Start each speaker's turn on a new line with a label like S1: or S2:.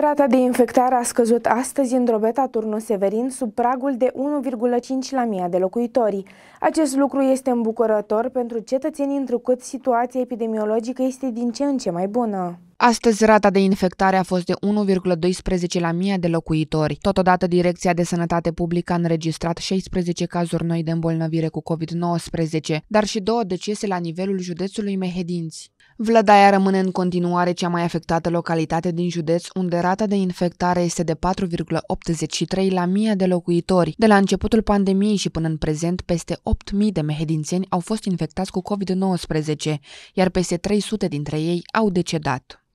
S1: Rata de infectare a scăzut astăzi în drobeta Turnu Severin sub pragul de 1,5 la mie de locuitori. Acest lucru este îmbucurător pentru cetățenii întrucât situația epidemiologică este din ce în ce mai bună.
S2: Astăzi, rata de infectare a fost de 1,12 la mie de locuitori. Totodată, Direcția de Sănătate Publică a înregistrat 16 cazuri noi de îmbolnăvire cu COVID-19, dar și două decese la nivelul județului Mehedinți. Vlădaia rămâne în continuare cea mai afectată localitate din județ, unde rata de infectare este de 4,83 la mie de locuitori. De la începutul pandemiei și până în prezent, peste 8.000 de mehedințeni au fost infectați cu COVID-19, iar peste 300 dintre ei au decedat.